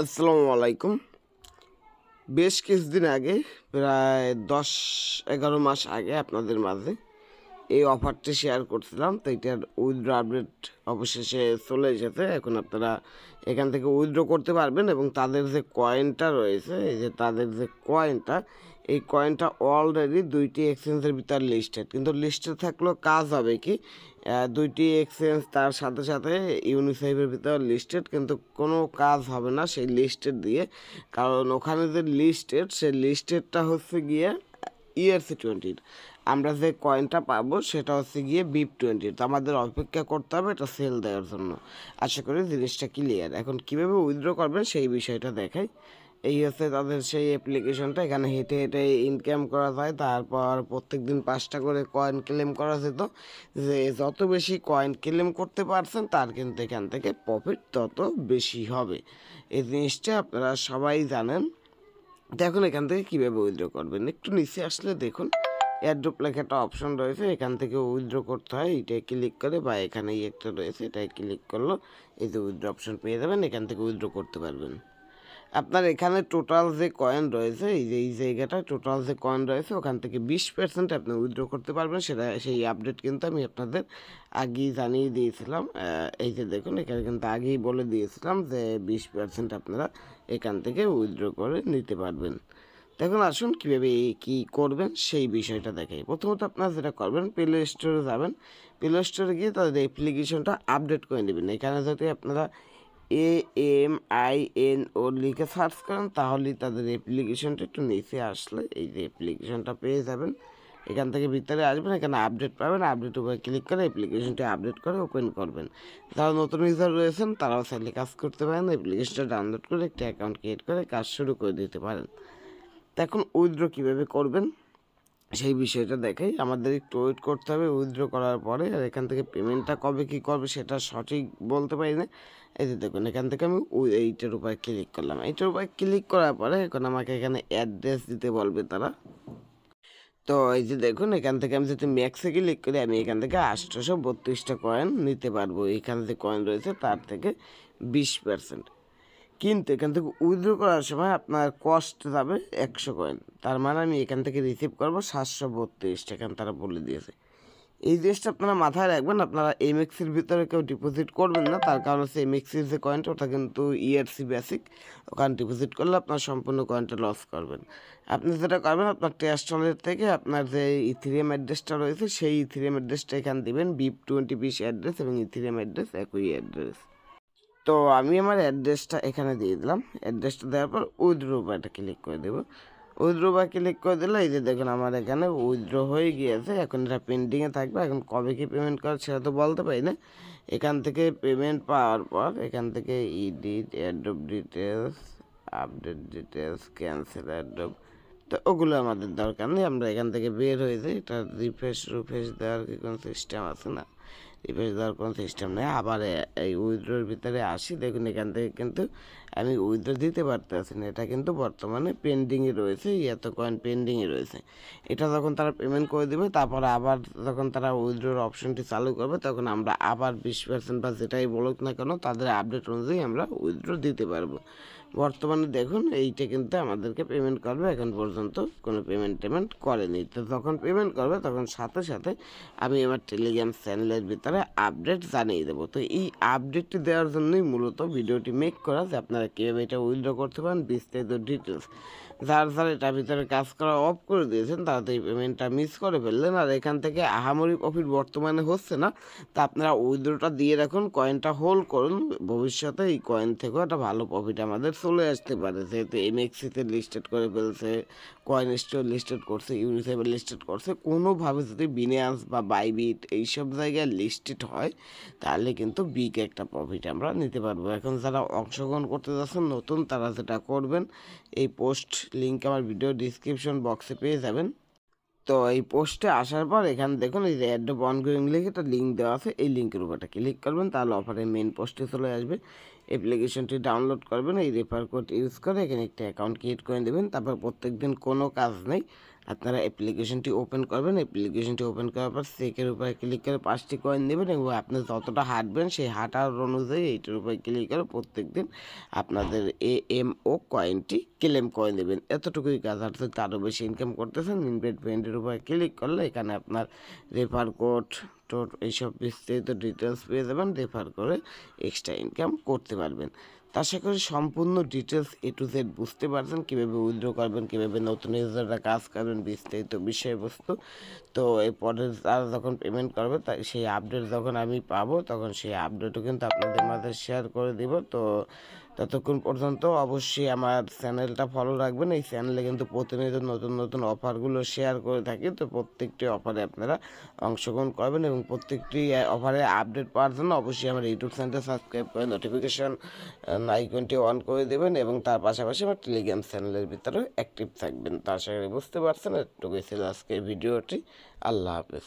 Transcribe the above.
আসসালামু আলাইকুম। বেশ কিছুদিন আগে, প্রায় দশ এগারো মাস আগে আপনাদের মাঝে এই অফারটি শেয়ার করছিলাম। তো এটার উইথড্র আপডেট অবশেষে চলে এসেছে। এখন আপনারা এখান থেকে উইথড্র করতে পারবেন এবং তাদের যে কয়েনটা রয়েছে, এই যে তাদের যে কয়েনটা এই কয়েনটা অলরেডি দুইটি এক্সচেঞ্জের ভিতর লিস্টেড কিন্তু লিস্টে থাকলেও কাজ হবে কি দুইটি এক্সচেঞ্জ তার সাথে সাথে ইউনিসেফের ভিতর লিস্টেড কিন্তু কোনো কাজ হবে না সেই লিস্টেড দিয়ে। কারণ ওখানে যে লিস্টেড সেই লিস্টেডটা হচ্ছে গিয়ে ইআরসি টোয়েন্টির আমরা যে কয়েনটা পাবো সেটা হচ্ছে গিয়ে বিপ টোয়েন্টির তো আমাদের অপেক্ষা করতে হবে এটা সেল দেওয়ার জন্য। আশা করি জিনিসটা ক্লিয়ার এখন কীভাবে উইথড্র করবেন সেই বিষয়টা দেখাই। এই হচ্ছে তাদের সেই অ্যাপ্লিকেশনটা এখানে হেঁটে হেঁটে ইনকাম করা যায়। তারপর প্রত্যেক দিন পাঁচটা করে কয়েন ক্লেম করা যেত। যে যত বেশি কয়েন ক্লেম করতে পারছেন, তার কিন্তু এখান থেকে প্রফিট তত বেশি হবে। এই জিনিসটা আপনারা সবাই জানেন। দেখুন, এখান থেকে কীভাবে উইথড্র করবেন? একটু নিচে আসলে দেখুন। এয়ারড্রপ লেখা একটা অপশন রয়েছে। এখান থেকে উইথড্র করতে হয়। এটাই ক্লিক করে বা এখানে একটা রয়েছে এটাই ক্লিক করল। এই যে উইথড্র অপশন পেয়ে যাবেন। এখান থেকে উইথড্র করতে পারবেন। আপনার এখানে টোটাল যে কয়েন রয়েছে, এই যে, এই জায়গাটায় টোটাল যে কয়েন রয়েছে, ওখান থেকে বিশ পার্সেন্ট আপনি উইথড্র করতে পারবেন। সেটা, সেই আপডেট কিন্তু আমি আপনাদের আগেই জানিয়ে দিয়েছিলাম। এই যে দেখুন, এখানে কিন্তু আগেই বলে দিয়েছিলাম যে বিশ পার্সেন্ট আপনারা এখান থেকে উইথড্র করে নিতে পারবেন। দেখুন, আসুন কীভাবে কী করবেন, সেই বিষয়টা দেখাই। প্রথমত আপনারা যেটা করবেন প্লে স্টোরে যাবেন। প্লে স্টোরে গিয়ে তাদের অ্যাপ্লিকেশনটা আপডেট করে নেবেন। এখানে যদি আপনারা A M I N O লিখে সার্চ করেন, তাহলেই তাদের অ্যাপ্লিকেশনটা একটু নিচে আসলে এই যে অ্যাপ্লিকেশনটা পেয়ে যাবেন। এখান থেকে ভিতরে আসবেন, এখানে আপডেট পাবেন আপডেট উপরে ক্লিক করে অ্যাপ্লিকেশনটা আপডেট করে ওপেন করবেন। যারা নতুন ইউজার রয়েছেন, তারাও চাইলে কাজ করতে পারেন অ্যাপ্লিকেশনটা ডাউনলোড করে একটি অ্যাকাউন্ট ক্রিয়েট করে কাজ শুরু করে দিতে পারেন। এখন উইথড্র কীভাবে করবেন। সেই বিষয়টা দেখাই আমাদের একটু ওয়েট করতে হবে উইথড্র করার পরে, আর এখান থেকে পেমেন্টটা কবে কী করবে সেটা সঠিক বলতে পারি না এই যে দেখুন, এখান থেকে আমি এইটার উপরে ক্লিক করলাম। এইটার উপরে ক্লিক করার পরে এখন আমাকে এখানে অ্যাড্রেস দিতে বলবে তারা। তো এই যে দেখুন, এখান থেকে আমি যদি ম্যাক্সে ক্লিক করি, আমি এখান থেকে আটশোশো বত্রিশটা কয়েন নিতে পারব। এখানে যে কয়েন রয়েছে তার থেকে বিশ পার্সেন্ট কিন্তু, এখান থেকে উইথড্র করার সময় আপনার কস্ট যাবে একশো কয়েন তার মানে আমি এখান থেকে রিসিভ করব সাতশো বত্রিশ টাকা তারা বলে দিয়েছে। এই জিনিসটা আপনারা মাথায় রাখবেন, আপনারা এমএক্সির ভিতরে কেউ ডিপোজিট করবেন না, তার কারণ হচ্ছে এমএক্সির যে কয়েনটা ওটা কিন্তু ইআরসি বেসিক ওখানে ডিপোজিট করলে আপনার সম্পূর্ণ কয়েনটা লস করবেন। আপনি যেটা করবেন, আপনার টেস্ট টেস্টলের থেকে আপনার যে ইথিরিয়াম অ্যাড্রেসটা রয়েছে, সেই ইথিরিয়াম অ্যাড্রেসটা এখানে দিবেন বিপ টোয়েন্টি বিশ অ্যাড্রেস এবং ইথিরিয়াম অ্যাড্রেস একই অ্যাড্রেস তো আমি আমার অ্যাড্রেসটা এখানে দিয়ে দিলাম। অ্যাড্রেসটা দেওয়ার পর উইথড্রো বাটা ক্লিক করে দেবো। উইথড্রো বা ক্লিক করে দিলে এই যে দেখুন আমার এখানে উইথড্র হয়ে গিয়েছে। এখন এটা পেন্ডিংয়ে থাকবে। এখন কবে কি পেমেন্ট করে সেটা তো বলতে পারি না। এখান থেকে পেমেন্ট পাওয়ার পর এখান থেকে edit airdrop details update details cancel airdrop তো ওগুলো আমাদের দরকার নেই। আমরা এখান থেকে বের হয়ে যাই। এটা রিফ্রেশ রুফ্রেশ দেওয়ার কি কোনো সিস্টেম আছে না? রিফ্রেশ দেওয়ার কোনো সিস্টেম নেই আবার এই উইথড্রোর ভিতরে আসি দেখুন এখান থেকে কিন্তু আমি উইথড্রো দিতে পারতেছি না। এটা কিন্তু বর্তমানে পেন্ডিংয়ে রয়েছে এত কয়েন পেন্ডিংয়ে রয়েছে। এটা যখন তারা পেমেন্ট করে দেবে, তারপরে আবার যখন তারা উইথড্রোর অপশনটি চালু করবে, তখন আমরা আবার বিশ পার্সেন্ট বা যেটাই বলুক না কেন, তাদের আপডেট অনুযায়ী আমরা উইথড্রো দিতে পারব। বর্তমানে দেখুন, এইটা কিন্তু আমাদেরকে পেমেন্ট করবে, এখন পর্যন্ত কোনো পেমেন্ট টেমেন্ট করেনি। তো যখন পেমেন্ট করবে, তখন সাথে সাথে আমি আমার টেলিগ্রাম চ্যানেলের ভিতরে আপডেট জানিয়ে দেবো। তো এই আপডেটটি দেওয়ার জন্যই মূলত ভিডিওটি মেক করা যে আপনারা কীভাবে এটা উইথড্র করতে পারেন বিস্তারিত ডিটেলস যার যারা এটার ভিতরে কাজ করা অফ করে দিয়েছেন তারা তো এই পেমেন্টটা মিস করে ফেললেন। আর এখান থেকে আহামরি প্রফিট বর্তমানে হচ্ছে না। তা আপনারা উইথড্রোটা দিয়ে রাখুন কয়েনটা হোল্ড করুন। ভবিষ্যতে এই কয়েন থেকেও একটা ভালো প্রফিট আমাদের চলে আসতে পারে। যেহেতু এমএক্সিতে লিস্টেড করে ফেলছে কয়েন স্টোর লিস্টেড করছে ইউনিসেফে লিস্টেড করছে, কোনোভাবে যদি বিনিয়ান্স বা বাইবিট এইসব জায়গায় লিস্টেড হয়, তাহলে কিন্তু বিগ একটা প্রফিট আমরা নিতে পারব। এখন যারা অংশগ্রহণ করতে যাচ্ছেন, নতুন তারা যেটা করবেন, এই পোস্ট লিঙ্ক আমার ভিডিও ডিসক্রিপশন বক্সে পেয়ে যাবেন। তো এই পোস্টে আসার পর এখানে দেখুন, এই যে অ্যাডব অনগোয়িং লিখে একটা লিঙ্ক দেওয়া আছে। এই লিঙ্কের উপরটা ক্লিক করবেন, তাহলে অফারের মেন পোস্টে চলে আসবে। অ্যাপ্লিকেশনটি ডাউনলোড করবেন, এই রেফার কোড ইউজ করে এখানে একটা অ্যাকাউন্ট ক্রিয়েট করে দেবেন। তারপর প্রত্যেক দিন কোনো কাজ নেই। আপনারা অ্যাপ্লিকেশনটি ওপেন করবেন। অ্যাপ্লিকেশনটি ওপেন করার পর চেকের উপরে ক্লিক করে পাঁচটি কয়েন দেবেন এবং আপনি যতটা হাঁটবেন সেই হাঁটার অনুযায়ী এইটার উপরে ক্লিক করে প্রত্যেক দিন আপনাদের এ এম ও কয়েনটি ক্লেম করে দেবেন। এতটুকুই কাজ যদি তারও বেশি ইনকাম করতেছেন। ইনভেট পেন্টের উপরে ক্লিক করলে এখানে আপনার রেফার কোড টোট এইসব বিস্তারিত ডিটেলস পেয়ে যাবেন রেফার করে এক্সট্রা ইনকাম করতে পারবেন। তা আশা করি সম্পূর্ণ ডিটেলস এ টু জেড বুঝতে পারছেন, কীভাবে উইথড্র করবেন, কীভাবে নতুন ইউজাররা কাজ করবেন, বিস্তারিত বিষয়বস্তু। তো এরপরে তারা যখন পেমেন্ট করবে তাই সেই আপডেট যখন আমি পাবো, তখন সেই আপডেটও কিন্তু আপনাদের মাঝে শেয়ার করে দিব। তো ততক্ষণ পর্যন্ত অবশ্যই আমার চ্যানেলটা ফলো রাখবেন। এই চ্যানেলে কিন্তু প্রতিনিয়ত নতুন নতুন অফারগুলো শেয়ার করে থাকি। তো প্রত্যেকটি অফারে আপনারা অংশগ্রহণ করবেন এবং প্রত্যেকটি অফারে আপডেট পাওয়ার জন্য অবশ্যই আমার ইউটিউব চ্যানেলটা সাবস্ক্রাইব করে নোটিফিকেশন আইকনটি অন করে দেবেন এবং তার পাশাপাশি আমার টেলিগ্রাম চ্যানেলের ভিতরেও অ্যাক্টিভ থাকবেন। তো আশা করি বুঝতে পারছেন। এটুকুই ছিল আজকের ভিডিওটি। আল্লাহ হাফেজ।